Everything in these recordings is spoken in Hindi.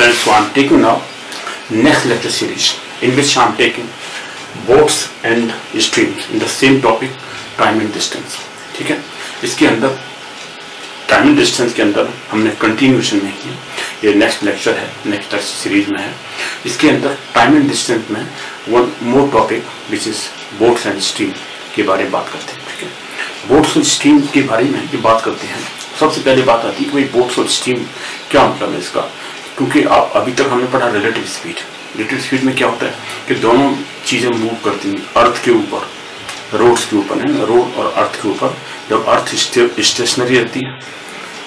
friends, so I'm taking now. Next lecture series in which I'm taking boats and streams in the same topic time and distance. ठीक है? इसके अंदर टाइम एंड डिस्टेंस के अंदर हमने कंटिन्यूशन नहीं किया। ये नेक्स्ट लेक्चर है नेक्स्ट सीरीज़ में है। इसके अंदर टाइम एंड डिस्टेंस में one more topic which is boats and stream के बारे में बात करते हैं। ठीक है? बोट्स और स्ट्रीम के बारे में ये बात करते हैं। सबसे पहले बात आती है कि भाई बोट्स और स्ट्रीम क्या मतलब है इसका? क्योंकि आप अभी तक हमने पढ़ा रिलेटिव स्पीड रिलेटिव स्पीड में क्या होता है कि दोनों चीज़ें मूव करती हैं अर्थ के ऊपर रोड्स के ऊपर है रोड और अर्थ के ऊपर. जब अर्थ स्टेशनरी रहती है,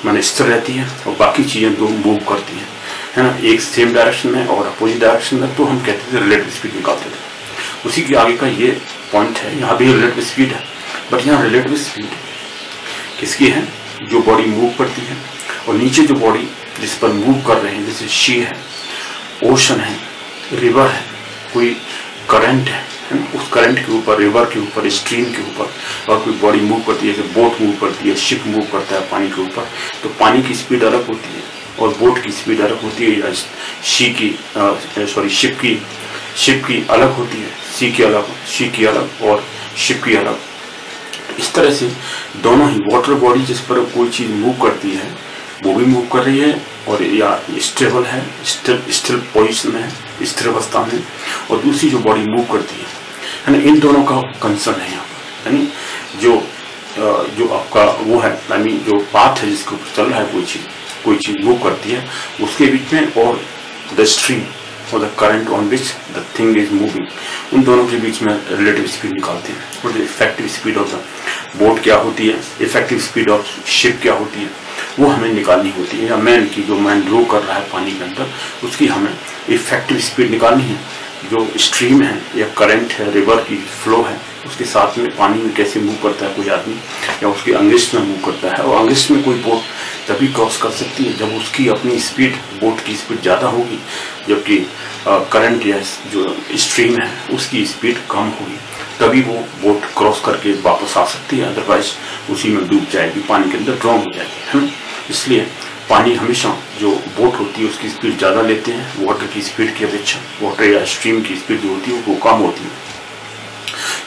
मैंने स्थिर रहती है और बाकी चीज़ें दो मूव करती हैं, है ना? एक सेम डायरेक्शन में और अपोजिट डायरेक्शन में तो हम कहते थे रिलेटिव स्पीड निकालते थे। उसी के आगे का ये पॉइंट है, यहाँ भी रिलेटिव स्पीड है बट यहाँ रिलेटिव स्पीड किसकी है? जो बॉडी मूव करती है, और नीचे जो बॉडी जिस पर मूव कर रहे हैं, जैसे शी है ओशन है रिवर है, कोई करंट है उस करंट के ऊपर रिवर के ऊपर स्ट्रीम के ऊपर, और कोई बॉडी मूव करती है, जैसे बोट मूव करती है शिप मूव करता है पानी के ऊपर तो पानी की स्पीड अलग होती है, और बोट की स्पीड अलग होती है, या शी की सॉरी शिप की शिप की अलग होती है सी की अलग शी की अलग, और शिप की अलग। इस तरह से दोनों ही वाटर बॉडी जिस पर कोई चीज़ मूव करती है वो भी मूव कर रही है और या स्टेबल है स्टिल स्टिल पोजिशन में है, स्थिर अवस्था में। और दूसरी जो बॉडी मूव करती है है ना, इन दोनों का कंसर्न है यहाँ पर यानी जो जो आपका वो है यानी जो पाथ है जिसके ऊपर चल रहा है, कोई चीज़ कोई चीज़ मूव करती है, उसके बीच में और द स्ट्रीम और the current on which the thing is moving उन दोनों के बीच में रिलेटिव स्पीड निकालते हैं। और effective speed of the boat क्या होती है इफ़ेक्टिव स्पीड ऑफ़ शिप क्या होती है वो हमें निकालनी होती है। या मैन की जो मैन ड्रो कर रहा है पानी के अंदर, उसकी हमें इफ़ेक्टिव स्पीड निकालनी है। जो स्ट्रीम है या करंट है रिवर की फ्लो है, उसके साथ में पानी में कैसे मूव करता है कोई आदमी, या उसके अंगिस्ट में मूव करता है। और अंगिस्ट में कोई बोट तभी क्रॉस कर सकती है, जब उसकी अपनी स्पीड बोट की स्पीड ज़्यादा होगी, जबकि करंट या जो स्ट्रीम है, उसकी स्पीड कम होगी। तभी वो बोट क्रॉस करके वापस आ सकती है अदरवाइज़ उसी में डूब जाएगी, पानी के अंदर ड्रॉ हो जाएगी, है इसलिए पानी हमेशा जो बोट होती है, उसकी स्पीड ज़्यादा लेते हैं वाटर की स्पीड की अपेक्षा वाटर या स्ट्रीम की स्पीड जो होती है, वो कम होती है।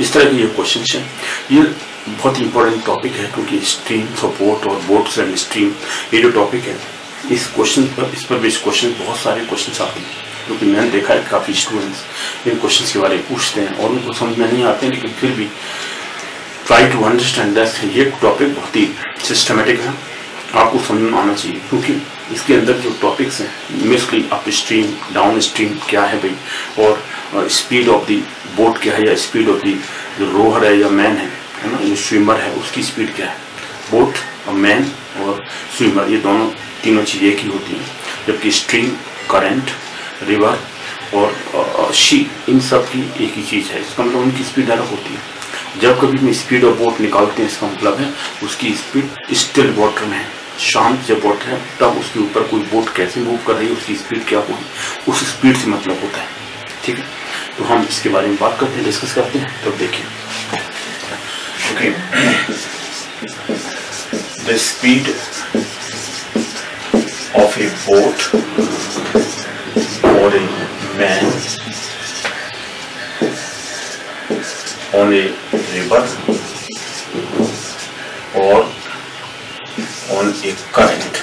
इस तरह के ये क्वेश्चन है। ये बहुत इंपॉर्टेंट टॉपिक है, क्योंकि स्ट्रीम सपोर्ट और बोट्स एंड स्ट्रीम ये जो टॉपिक है, इस क्वेश्चन पर, इस पर भी इस क्वेश्चन बहुत सारे क्वेश्चन आते हैं। क्योंकि मैंने देखा है काफ़ी स्टूडेंट्स इन क्वेश्चन के बारे में पूछते हैं और उनको समझ में नहीं आते लेकिन फिर भी ट्राई टू अंडरस्टैंड दैट ये टॉपिक बहुत ही सिस्टमेटिक है। आपको समझ में आना चाहिए, क्योंकि इसके अंदर जो टॉपिक्स हैं मिसली अप स्ट्रीम डाउन स्ट्रीम क्या है भाई? और स्पीड ऑफ़ दी बोट क्या है, या स्पीड ऑफ़ दी जो रोहर है, या मैन है है ना? जो स्विमर है, उसकी स्पीड क्या है? बोट और मैन और स्विमर ये दोनों तीनों चीज़ एक ही होती हैं, जबकि स्ट्रीम करंट रिवर और शी इन सब की एक ही चीज़ है। इसका मतलब उनकी स्पीड अलग होती है। जब कभी हम स्पीड ऑफ़ बोट निकालते हैं, इसका मतलब है उसकी स्पीड स्टिल वाटर में है। शांत जब वाटर है, तब उसके ऊपर कोई बोट कैसे मूव कर रही है, उसकी स्पीड क्या होगी उस स्पीड से मतलब होता है। ठीक है? तो हम इसके बारे में बात करते हैं डिस्कस करते हैं, तब देखिए। Okay the speed of a boat और a man on a or a current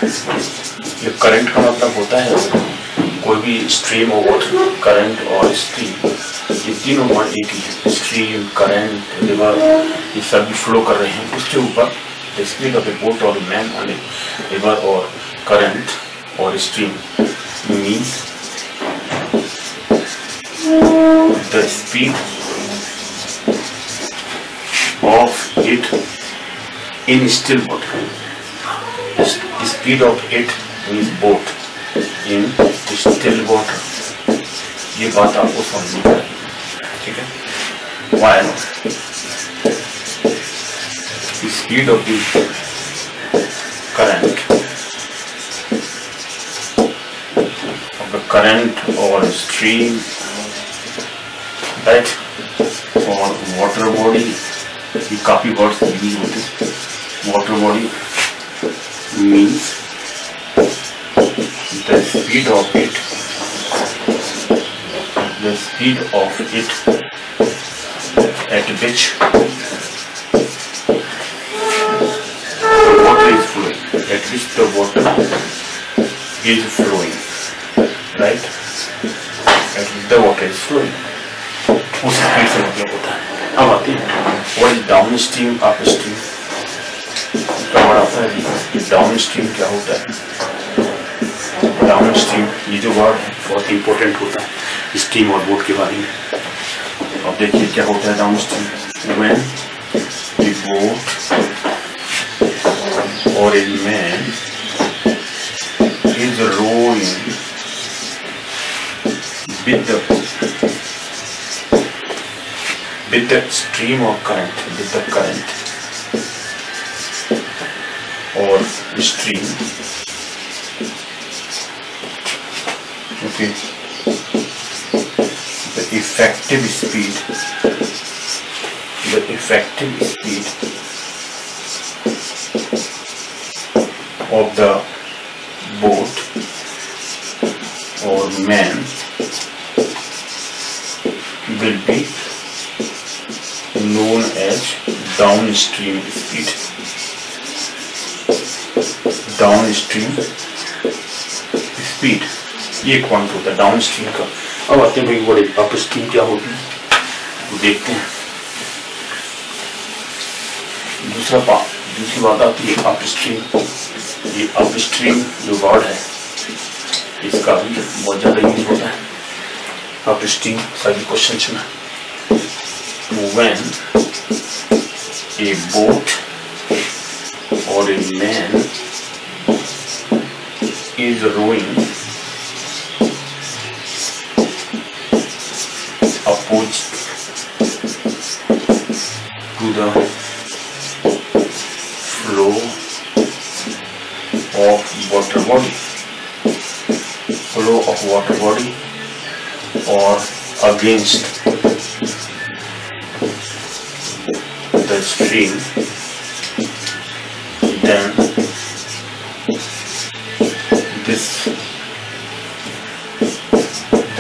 ये करंट का मतलब होता है कोई भी स्ट्रीम और वाटर करंट और स्ट्रीम ये तीनों वर्ड एक ही स्ट्रीम करंट रिवर ये सभी फ्लो कर रहे हैं उसके ऊपर स्पीड ऑफ़ ए बोट और मैन ऑन ए रिवर और करंट और stream means the speed of it in still water. Speed of it means boat in still water. ये बात आपको समझनी पड़ेगी ठीक है the speed of the current of the current or stream that or water body ये काफ़ी वर्ड्स यूज़ होते हैं water body means the speed of it the speed of it at which the water is flowing at which the water is flowing right at which the water is flowing उस स्पीड से मतलब होता है अब आते हैं what is downstream upstream है कि डाउन स्ट्रीम क्या होता है डाउन स्ट्रीम ये जो वर्ड है बहुत इंपॉर्टेंट होता है स्ट्रीम और बोट के बारे में अब देखिए क्या होता है downstream when the boat or a man is rowing with the with the stream the current or stream okay. The effective speed. The effective speed of the boat or man will be known as downstream speed. Downstream. Speed ये क्वांट होता है डाउनस्ट्रीम का। अब आते हैं भाई बड़े अपस्ट्रीम क्या होती है? वो देखते हैं। दूसरा बात दूसरी बात आती है अपस्ट्रीम ये अपस्ट्रीम जो वर्ड है, इसका भी बहुत ज़्यादा यूज़ होता है। अपस्ट्रीम सभी क्वेश्चन में when a boat or a man is rowing opposite to the flow of water body. Flow of water body or against the stream. Then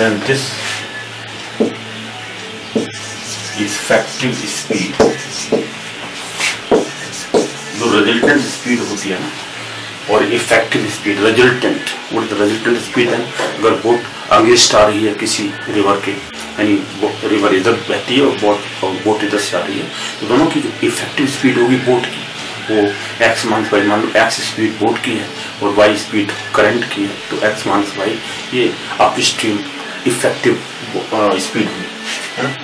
then this effective speed. जो रिजल्टेंट स्पीड होती है ना, और इफ़ेक्टिव स्पीड रिजल्टेंट वो रिजल्टेंट स्पीड है, अगर बोट अगेंस्ट आ रही है किसी रिवर के, यानी रिवर इधर बहती है और बोट और बोट इधर से आ रही है तो दोनों की जो इफ़ेक्टिव स्पीड होगी बोट की, वो एक्स मान बाई मान लो एक्स स्पीड बोट की है, और वाई स्पीड करंट की है तो एक्स मान वाई ये upstream इफेक्टिव स्पीड हुई है ना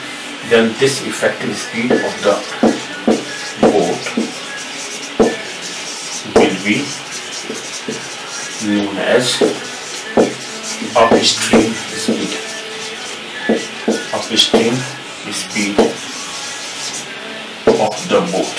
then this effective speed of the boat will be known as upstream speed. Upstream speed of the boat.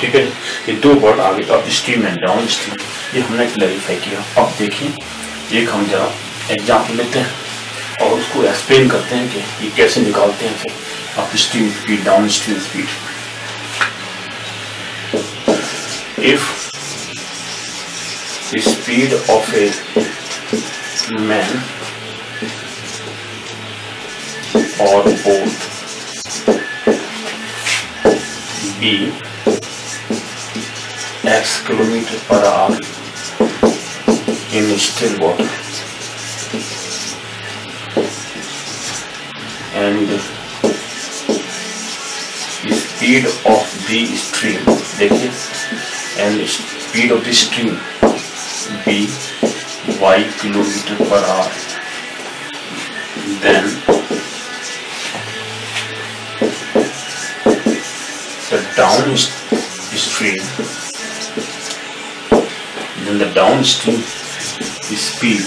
ठीक है ये दो वर्ड आगे अपस्ट्रीम एंड डाउन स्ट्रीम ये हमने क्लैरिफाई किया। अब देखिए एक हम जरा एग्ज़ाम्पल लेते हैं और उसको एक्सप्लेन करते हैं कि ये कैसे निकालते हैं फिर upstream speed downstream speed if speed of a man और boat be x kilometer per hour in still water and speed of the stream देखिए and speed of the stream b y kilometer per hour then the downstream then the downstream speed.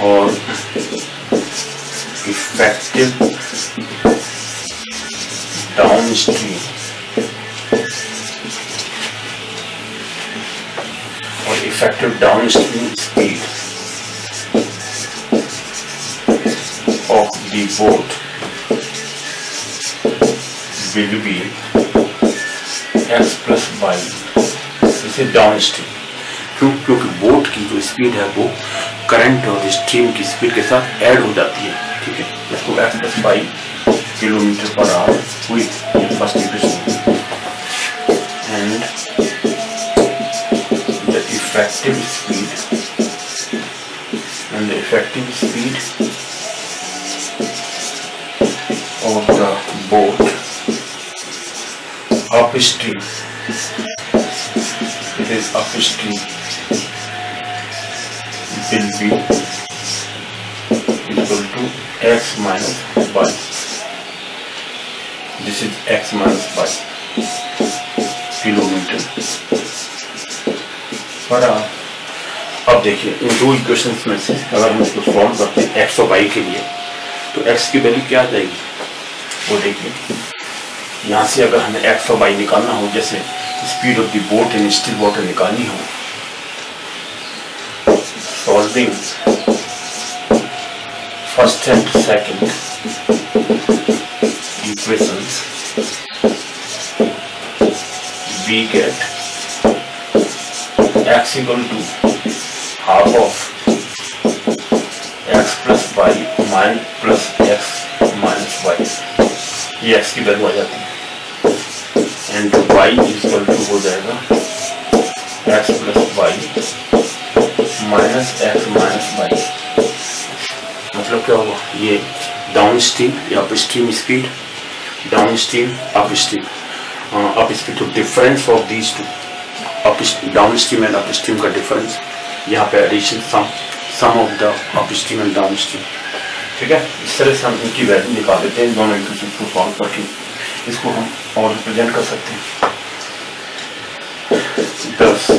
Or effective downstream. Or effective downstream speed of the boat will be x plus y this is downstream क्यों? क्योंकि बोट की जो स्पीड है वो करंट और स्ट्रीम की स्पीड के साथ ऐड हो जाती है, ठीक है? इसको x plus five kilometer per hour हुई first equation and the effective speed and the effective speed of the boat upstream. Is upstream will be equal to x minus y. This is x minus y. Kilometer per अब देखिए, इन दो इक्वेशंस में से अगर हम इसको सॉल्व करते हैं एक्स और वाई के लिए तो एक्स की वैल्यू क्या आ जाएगी? वो देखिए, यहाँ से अगर हमें एक्स और वाई निकालना हो, जैसे speed of the boat in still water निकालनी हो first and second equations we get x equal to half of x plus y minus plus x minus y. ये x की वैल्यू आ जाती है। एंड y इक्वल टू हो जाएगा x plus y minus x minus y मतलब क्या होगा? ये डाउन स्ट्रीम या upstream speed downstream upstream up speed तो difference of these two up downstream and upstream का डिफरेंस यहाँ पे addition sum sum of the upstream and downstream ठीक है? इस तरह से हम इनकी वैल्यू निकाल देते हैं। दोनों इक्वेशन को सॉल्व करके। इसको हम और रिप्रेजेंट कर सकते हैं। Thus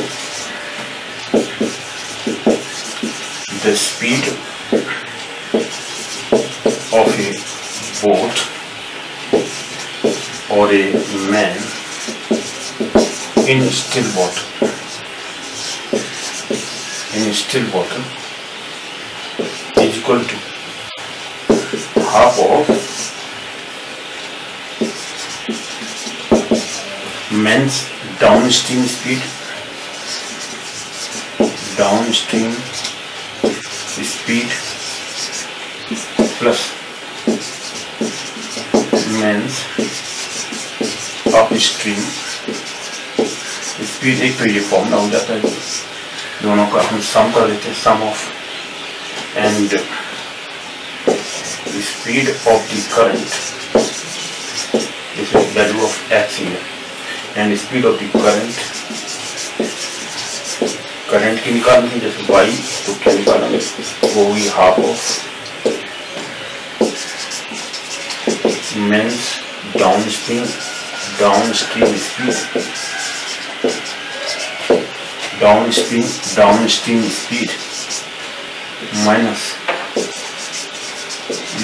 the speed of a boat और a man in still water in still water is equal to half of men's downstream speed downstream speed plus men's upstream speed एक तो ये फॉर्मूला हो जाता है दोनों का हम सम कर देते हैं sum of and speed of the current this is value of x and speed of the current current की निकालनी जैसे वाई तो क्या निकालना वो हुई half of means downstream downstream speed downstream downstream speed minus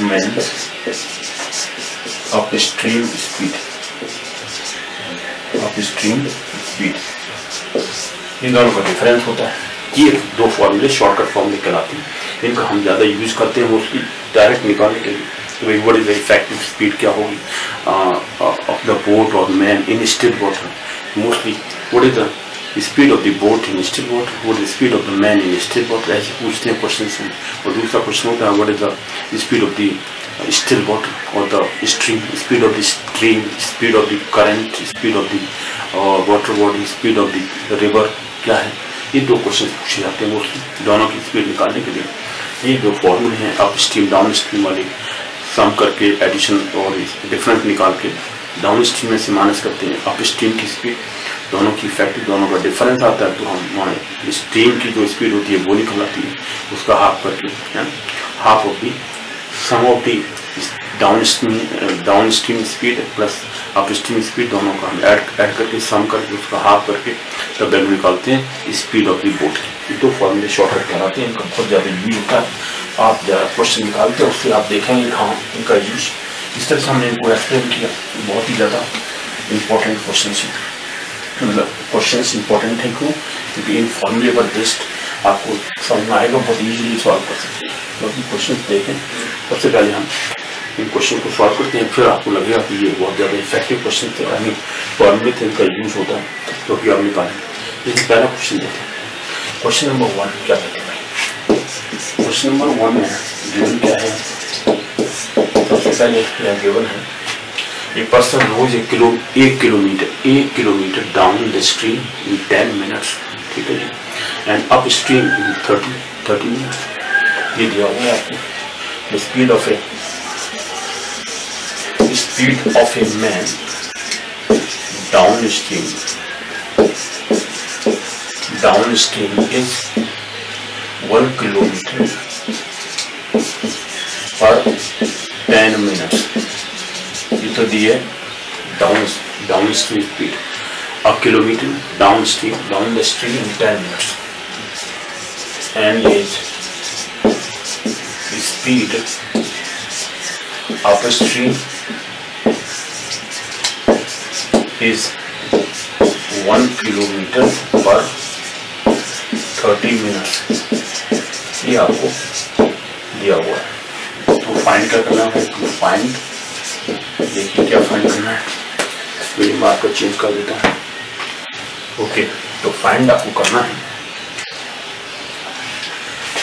means up speed speed upstream speed इन दोनों का डिफरेंस होता है। ये दो फॉर्मूले शॉर्टकट फॉर्म निकल कहलाते हैं। इनका हम ज़्यादा यूज़ करते हैं मोस्टली डायरेक्ट निकालने के लिए। तो व्हाट इज़ इफ़ेक्टिव स्पीड क्या होगी? ऑफ़ द बोट और man in still water mostly what is the speed of the boat in still water what is speed of the man in still water ऐसे पूछते हैं क्वेश्चन और दूसरा क्वेश्चन होता है what is the speed of the still water or the stream speed of the stream speed of the current speed of the uh, water body speed of the river क्या है? ये दो क्वेश्चन पूछे जाते हैं मोस्टली दोनों की स्पीड निकालने के लिए। ये जो फॉर्मूले हैं अप स्ट्रीम डाउन स्ट्रीम वाले। सम करके एडिशन और डिफरेंट निकाल के डाउन स्ट्रीम में से माइनस करते हैं अप स्ट्रीम की स्पीड दोनों की इफ़ेक्ट दोनों का डिफरेंस आता है तो हम वहाँ स्ट्रीम की जो स्पीड होती है वो निकल आती है उसका हाफ़ करके half of the sum of the down downstream speed plus upstream speed दोनों का हम ऐड ऐड करके सम करके उसका हाफ़ करके तब वैल्यू निकालते हैं स्पीड ऑफ़ दी बोट की दो फॉर्मूले शॉर्टकट कहलाते हैं, इनका बहुत ज़्यादा यूज़ होता है। आप ज़्यादा क्वेश्चन निकालते हैं, उससे आप देखेंगे हाँ इनका यूज़ इस तरह से हमने इनको एक्सप्लेन किया। बहुत ही ज़्यादा इम्पोर्टेंट क्वेश्चन मतलब क्वेश्चन इंपॉर्टेंट है क्यों क्योंकि इन फॉर्मूले पर बेस्ड आपको समझ में आएगा, बहुत ईजिली सॉल्व कर सकते हैं। क्योंकि क्वेश्चन देखें। सबसे पहले हम इन क्वेश्चन को सॉल्व करते हैं, फिर आपको लगेगा कि ये बहुत ज़्यादा इफ़ेक्टिव क्वेश्चन थे आई फॉर्मूले थे, इनका यूज़ होता है। तो कि आप निकालें। देखिए पहला क्वेश्चन देखते हैं क्वेश्चन नंबर वन क्या कहते हैं? क्वेश्चन नंबर वन में गिवन क्या है? सबसे पहले यह गिवन है। A person रोज एक किलो एक किलोमीटर एक kilometer down the stream in ten minutes ठीक है जी? Upstream in thirty thirty minutes ये दिया हुआ है आपको the speed of a speed of a man downstream downstream is 1 kilometer per 10 minutes. ये तो दिए down downstream speed a kilometer downstream down the stream in 10 minutes and is the speed upstream is 1 kilometer per 30 minutes ये आपको दिया हुआ है तो फाइंड क्या करना है टू फाइंड देखिए क्या फाइंड करना है स्पीड मार्क को चेंज कर देता है ओके तो फाइंड आपको करना है।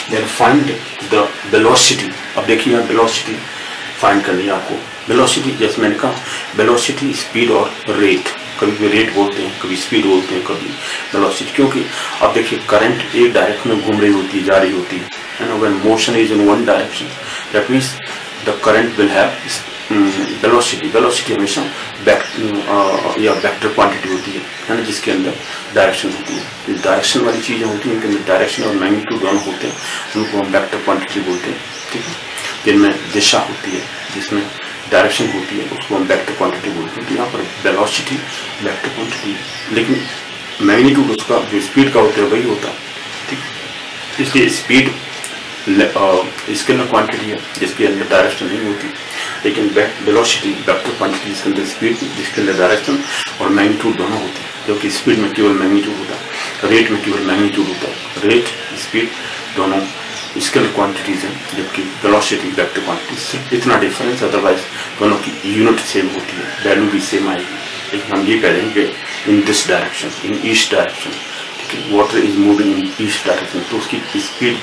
देन फाइंड द वेलोसिटी अब देखिए यहाँ वेलोसिटी फाइंड करनी है आपको। वेलोसिटी जैसे मैंने कहा वेलोसिटी स्पीड और रेट कभी भी रेट बोलते हैं, कभी स्पीड बोलते हैं, कभी वेलोसिटी क्योंकि अब देखिए करंट एक डायरेक्शन में घूम रही होती है, जा रही होती है। ना? When motion is in one direction that means the current will have velocity velocity हमेशा बैक या वेक्टर क्वांटिटी होती है है ना, जिसके अंदर डायरेक्शन होती है। डायरेक्शन वाली चीज़ें होती हैं उनके अंदर डायरेक्शन और मैग्नीट्यूड दोनों होते हैं, उनको हम वेक्टर क्वांटिटी बोलते हैं, ठीक है? जिनमें दिशा होती है, जिसमें डायरेक्शन होती है, उसको हम वेक्टर क्वांटिटी बोलते हैं। तो यहाँ पर वेलोसिटी वेक्टर क्वांटिटी लेकिन मैग्नीट्यूड उसका जो स्पीड का होता है, वही होता है, ठीक इसलिए स्पीड स्केलर क्वांटिटी है जिसके अंदर डायरेक्शन नहीं होती लेकिन वेलोसिटी वेक्टर क्वांटिटी जिसके अंदर स्पीड जिसके अंदर डायरेक्शन और मैग्नीट्यूड दोनों होते हैं जबकि स्पीड में केवल मैग्नीट्यूड होता है रेट में केवल मैग्नीट्यूड होता है रेट स्पीड दोनों स्केल क्वांटिटीज हैं जबकि वेलोसिटी वेक्टर क्वांटिटी इतना डिफरेंस अदरवाइज़ दोनों की यूनिट सेम होती है वैल्यू भी सेम आएगी लेकिन हम ये कह रहे हैं कि in this direction in east direction water is moving in east direction तो उसकी स्पीड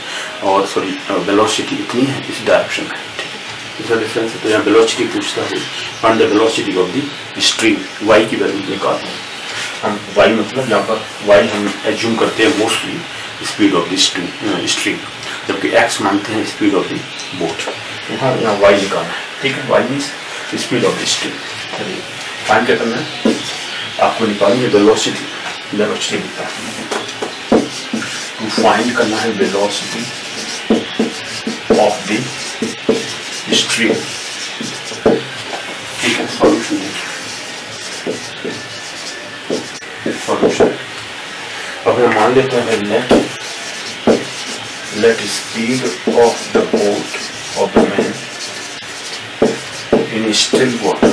और सॉरी वेलोसिटी इतनी है, इस डायरेक्शन में ठीक है? तो यहाँ वेलोसिटी पूछता है। Find the velocity of the stream y की वैल्यू निकालते हैं। हम वाई मतलब यहाँ पर वाई हम एज्यूम करते हैं mostly speed of the stream जबकि एक्स मानते हैं स्पीड ऑफ़ द बोट यहाँ यहाँ वाई निकालना है। ठीक है? Y means speed of the stream चलिए फाइंड क्या करना है? आपको निकालनी है वेलोसिटी वेलोसिटी लिखता है टू फाइंड करना है वेलोसिटी ऑफ़ द स्ट्रीम ठीक है सॉल्यूशन देखिए सॉल्यूशन अब हम मान लेते हैं let let speed of the boat of the man in still water.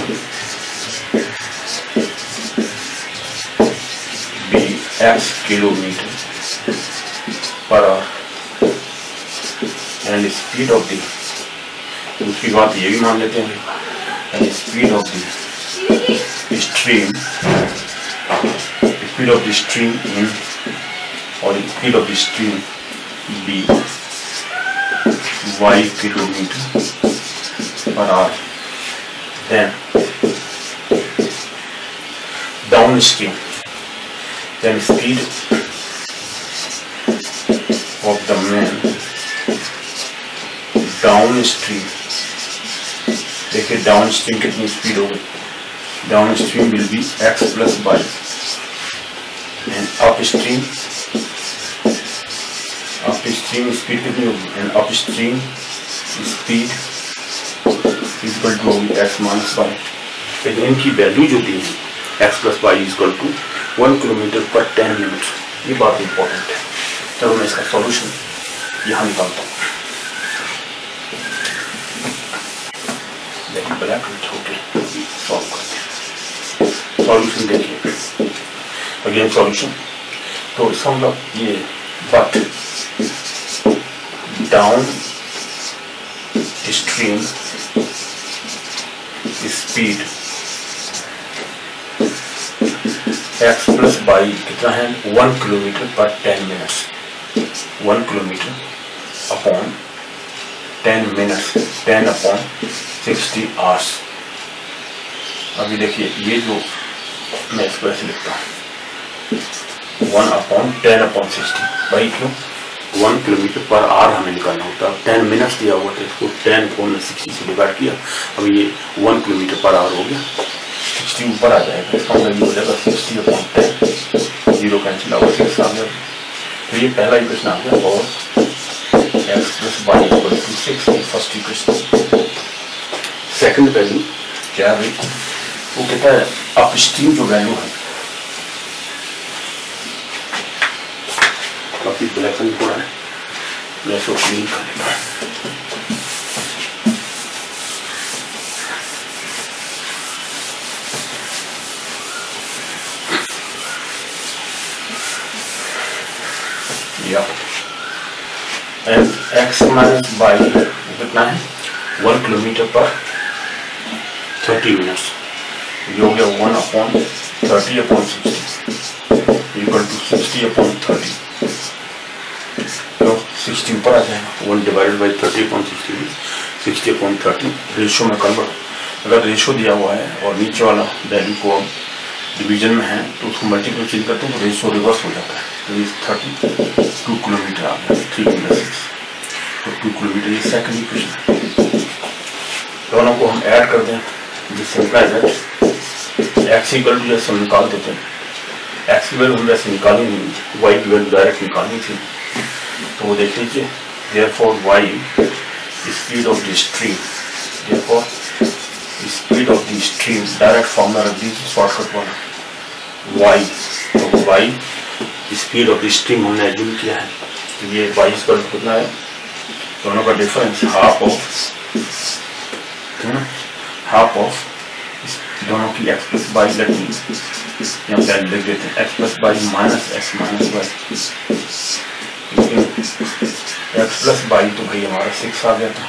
X kilometer per hour and speed of the दूसरी बात ये भी मान लेते हैं and speed of the stream speed of the stream in or speed of the stream be y kilometer per hour then downstream then speed of the man downstream देखिए डाउनस्ट्रीम कितनी स्पीड हो गई downstream will be x plus y and upstream upstream speed कितनी होगी? And upstream speed equal to होगी एक्स माइनस वाई इनकी वैल्यू जो दी है x plus y equal to one kilometer per ten minute ये बात इंपॉर्टेंट है। चलो मैं इसका सॉल्यूशन यहाँ निकालता हूँ। ब्लैक छोटे सॉल्व करते हैं सॉल्यूशन देखिए। अगेन सॉल्यूशन तो इसका मतलब ये but downstream speed x plus y कितना है? One kilometre per ten minutes one kilometre upon ten minutes ten upon sixty hours अभी देखिए, ये जो मैं इसको ऐसे लिखता हूँ। One upon ten upon sixty भाई क्यों? वन किलोमीटर पर आवर हमें निकालना होता है। टेन मिनट्स दिया हुआ था इसको टेन फ़ोन सिक्सटी से डिवाइड किया। अब ये वन किलोमीटर पर आवर हो गया। सिक्सटी ऊपर आ जाएगा। इसका मतलब ये हो जाएगा sixty upon ten zero cancel hour six आ गया तो ये पहला इक्वेशन आ गया और x plus y equal to six first equation second value क्या है? वो कहता है अप स्ट्रीम जो वैल्यू है। काफ़ी ब्लैक एंड हो रहा है। मैं इसको क्लीन कर हूँ एंड एक्स माइनस बाई कितना है? One kilometre per thirty minutes. ये हो गया one upon thirty upon sixty. Equal to sixty upon thirty. तो सिक्सटी ऊपर आ जाएगा। One divided by thirty upon sixty sixty upon thirty. Ratio में कन्वर्ट। अगर रेशो दिया हुआ है और नीचे वाला वैल्यू को अब डिवीज़न में है तो उसको मल्टीपल चेंज करते हैं तो रेशो रिवर्स हो जाता है। तो ये थर्टी टू किलोमीटर आ गया थ्री किलोमीटर सिक्स तो टू किलोमीटर ये सेकंड इक्वेशन दोनों को हम ऐड कर दें जिससे इम्प्लाइज है। एक्स इक्वल टू जैसे हम निकाल देते हैं। एक्स की वैल्यू हम वैसे निकाली नहीं वाई की वैल्यू डायरेक्ट निकालनी थी। तो वो देख लीजिए therefore y speed of the stream therefore speed of the stream direct formula रख दीजिए शॉर्टकट वाला वाई तो y speed of the stream हमने एज्यूम किया है। तो ये वाई स्क्वायर कितना है? दोनों का difference half of half of दोनों की एक्स प्लस बाई लगनी यहाँ पे लिख देते हैं। X plus y minus x minus y x plus y तो भाई हमारा सिक्स आ गया था।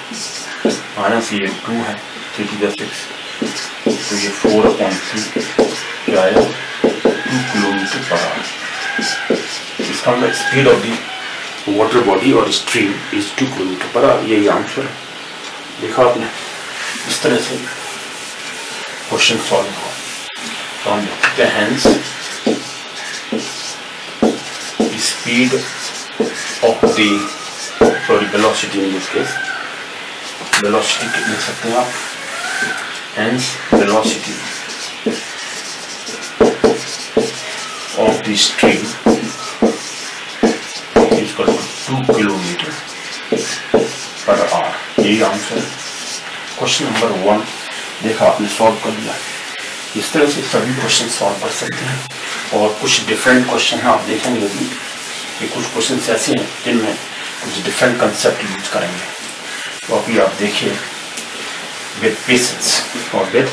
माइनस ये टू है। थ्री टू सिक्स तो ये फोर अपॉइंट थ्री क्या आया टू किलोमीटर पर आवर इसका मतलब speed of the water body और stream is two kilometre per hour यही आंसर है देखा आपने इस तरह से क्वेश्चन सॉल्व हो तो हम लिखते हैं speed of the sorry velocity in this case velocity लिख सकते हैं आप? Hence velocity of the stream is equal to two kilometre per hour यही आंसर है क्वेश्चन नंबर वन देखा आपने सॉल्व कर लिया इस तरह से सभी क्वेश्चन सॉल्व कर सकते हैं और कुछ डिफरेंट क्वेश्चन हैं आप देखेंगे अभी कि कुछ क्वेश्चन ऐसे हैं, जिनमें कुछ डिफरेंट कंसेप्ट यूज़ करेंगे। तो अभी आप देखिए। विद पेशेंस और विद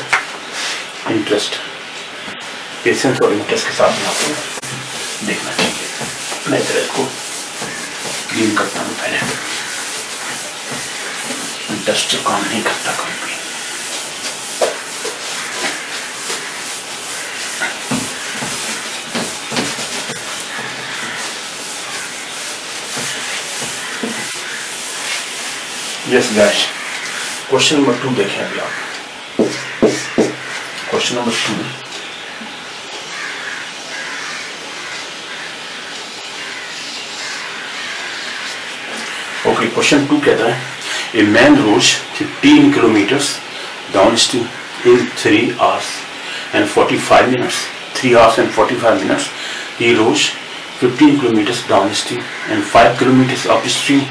इंटरेस्ट पेशेंस और इंटरेस्ट के साथ में आपको देखना चाहिए। मैं इधर इसको क्लीन करता हूँ पहले। इंटरेस्ट काम नहीं करता कभी भी। यस गैश क्वेश्चन नंबर टू देखें अभी आप। Question number two okay question two कहता है a man rows 15 kilometres downstream in three hours and 45 minutes three hours and 45 minutes he rose 15 kilometers downstream and 5 kilometers upstream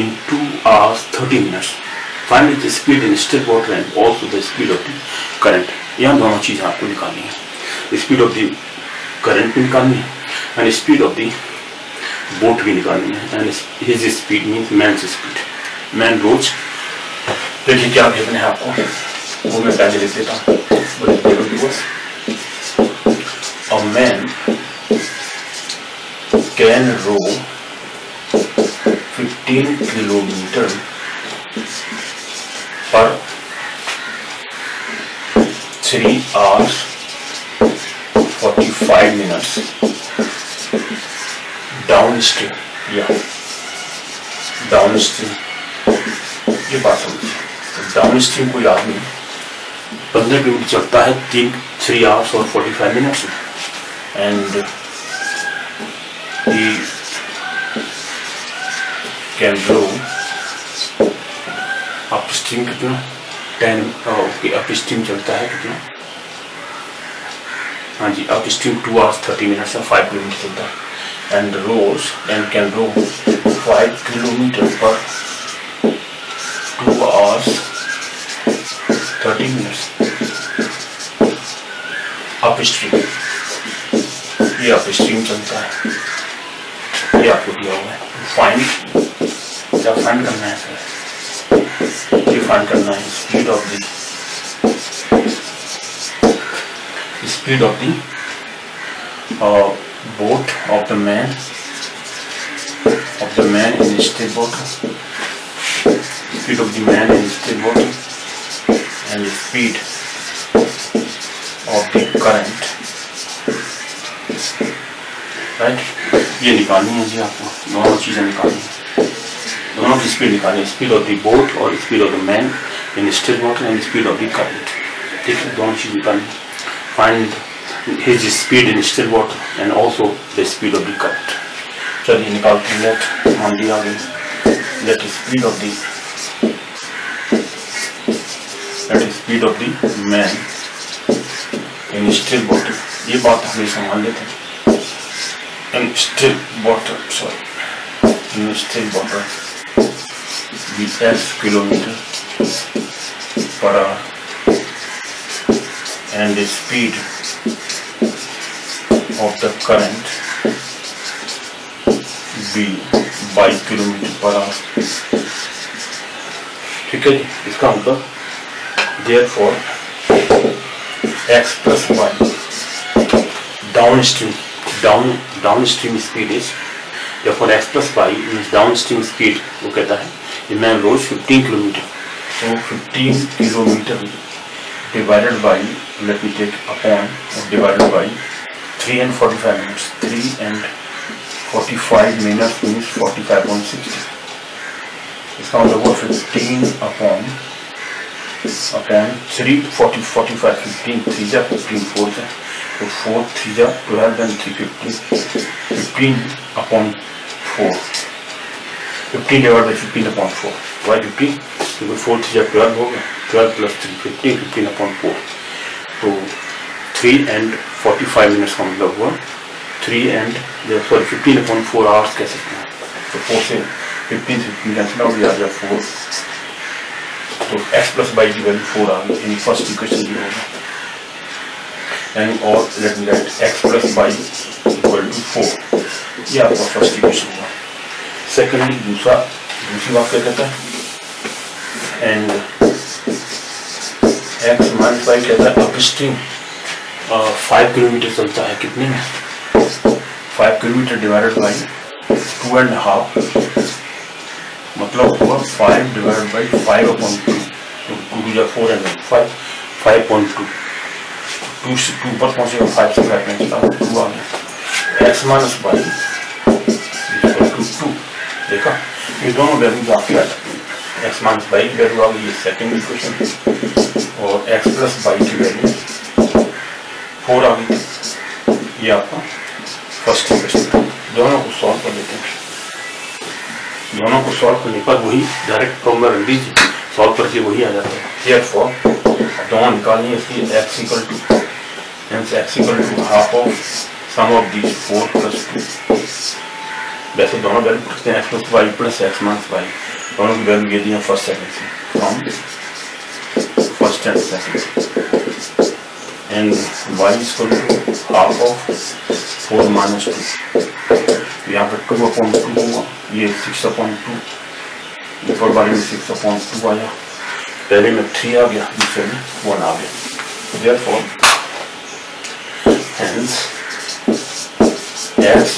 in 2 hours 30 minutes. Find the speed in still water and also the speed of the current. यहाँ दोनों चीज़ आपको निकालनी है। स्पीड ऑफ़ द करंट भी निकालनी है and speed of the boat भी निकालनी है। And his speed means man speed man rows, देखिए क्या भेजने हैं आपको। वो मैं पहले लिख देता हूँ। A man can row 15 kilometer per 3 hours 45 minutes downstream. या डाउन स्ट्रीम ये बात समझिए डाउनस्ट्रीम कोई आदमी पंद्रह किलोमीटर चलता है, तीन थ्री आवर्स और फोर्टी फाइव मिनट्स में and he can row upstream कितना टेन ओके अप स्ट्रीम चलता है कितना? हाँ जी, upstream two hours thirty minutes है फाइव किलोमीटर चलता है। And rows, and can row 5 kilometer per 2 hours 30 minutes. Upstream ये अपस्ट्रीम चलता है। ये आपको दिया हुआ है। फाइंड क्या फाइंड करना है सर ये फाइंड करना है speed of the speed of the of the man of the man in still water speed of the man in still water and the speed of the current right ये निकालनी है जी आपको दोनों चीज़ें निकालनी है दोनों की स्पीड निकालनी है स्पीड ऑफ द बोट और speed of the man in still water and speed of the current ठीक है दोनों चीज़ निकालनी find his speed in still water and also the speed of the current. चलिए निकालते हैं लेट मान दिया आगे let speed of the let speed of the man in still water ये बात हमें संभाल लेते हैं in still water sorry in still water B S kilometre per hour and speed of the current B by kilometre per hour ठीक है जी, इसका मतलब therefore x plus y downstream down downstream speed is therefore x plus y means downstream speed, वो कहता है। मैं रोज 15 किलोमीटर तो 15 kilometre divided by let me take upon divided by 3 and 45 minutes 3 and 45 minutes means 45.60 इसका मतलब हुआ 15 upon upon 3 40 45 15 3 जा 15 4 जा तो 4 3 जा 12 and 3 15 15 upon 4 15 divided by 15 upon 4 why 15 क्योंकि 4 3 जा 12 हो गया 12 plus 3 15 15 upon 4 तो 3 and 45 मिनट्स का मतलब हुआ 3 एंड सॉरी 15 अपॉन 4 आवर्स कह सकते हैं तो 4 से 15 से 15 कैंसिल आउट आ गया 4 तो x प्लस बाई की वैल्यू 4 आ गई यानी फ़र्स्ट इक्वेशन ये होगा यानी और let me write x plus y equal to 4 ये आपका फ़र्स्ट इक्वेशन हुआ सेकेंडली दूसरा, दूसरी बात क्या कहता है? एंड x माइनस बाई कहता है अपस्ट्रीम फाइव किलोमीटर चलता है कितने में? Five kilometre divided by two and half मतलब हुआ five divided by five upon two two two four and five five point two two से टू पर पहुंचेगा फाइव से फाइव में टू आ गया. X minus y two two देखा, ये दोनों वैल्यूज़ आपके आ जाती एक्स माइनस बाई की वैल्यू आ गई सेकेंड इक्वेशन और एक्स प्लस बाई की वैल्यू फोर आ गई। ये आपका फ़र्स्ट इक्वेशन दोनों को सॉल्व कर लेते हैं। दोनों को सॉल्व करने पर वही डायरेक्ट फॉर्मूला रख दीजिए सॉल्व करके वही आ जाता है। हियर फॉर दोनों निकालनी है इसकी x equal to x equal to half of sum of these four plus two वैसे दोनों पूछते हैं x plus y plus x minus y दोनों की वैल्यू ये दी है फ़र्स्ट सेकंड से। From first and second is equal to half of 4 minus 2 यहाँ पर टू अपॉन टू होगा। ये सिक्स अपॉन टू ऊपर वाले में सिक्स अपॉन टू आया पहले में थ्री आ गया, दूसरे में वन आ गया। There for x